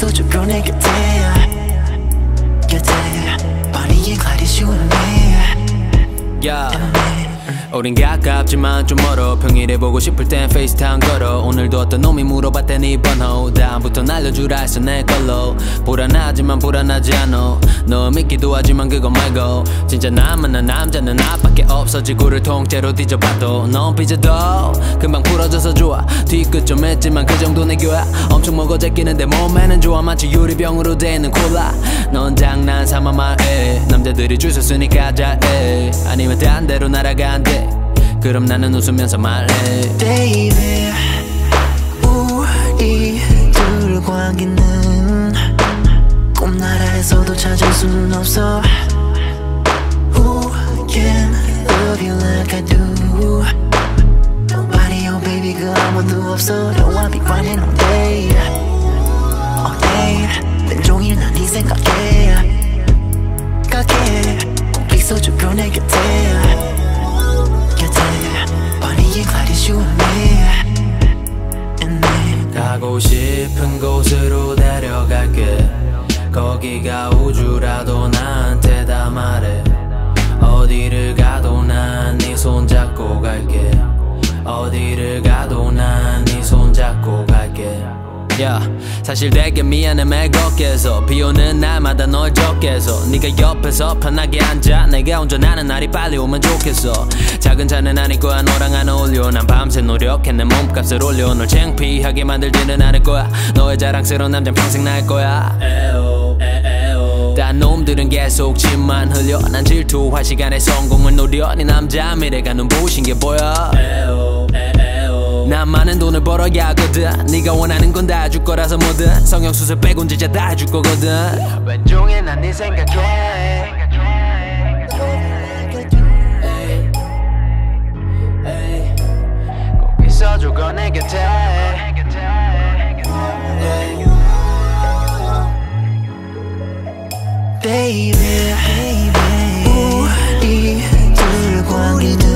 있어줘 내 곁에 곁에 you and me 야 우린 가깝지만 좀 멀어. 평일에 보고 싶을 땐 FaceTime 걸어. 오늘도 어떤 놈이 물어봤더니 번호. 다음부터 날려주라 했어 내 걸로. 불안하지만 불안하지 않아 너 믿기도 하지만 그거 말고. 진짜 나 만난 남자는 나밖에 없어. 지구를 통째로 뒤져봐도. 넌 삐져도 금방 풀어져서 좋아. 뒤끝 좀 있지만 그 정돈 애교야. 엄청 먹어 제끼는데 몸에는 좋아. 마치 유리병으로 되는 콜라. 넌 장난 삼아 말해. 남자들이 줄 섰으니까 잘해. 아니면 딴 데로 날아간 대 그럼 나는 웃으면서 말해 Baby 우리 둘 관계는 꿈나라에서도 찾을 수는 없어 Who can love you like I do Nobody oh baby 그 아무도 없어 you and me And me 가고 싶은 곳으로 데려갈게. 거기가 우주 야. 사실 되게 미안해 매일 걷게서. 비 오는 날마다 널 적게서. 네가 옆에서 편하게 앉아. 내가 운전하는 날이 빨리 오면 좋겠어. 작은 차는 아닐 거야. 너랑 안 어울려. 난 밤새 노력해. 내 몸값을 올려. 널 창피하게 만들지는 않을 거야. 너의 자랑스러운 남자 평생 날 거야. 딴 놈들은 계속 침만 흘려. 난 질투할 시간에 성공을 노려. 네 남자 미래가 눈부신 게 보여. 난 많은 너야거든 네가 원하는 건 거라서 뭐든 성형수술 빼곤 진짜 다 거거든 왼종일 난네 생각 좋아해 꼭 있어줘 내 곁에 Baby, baby, 우리들과 우리들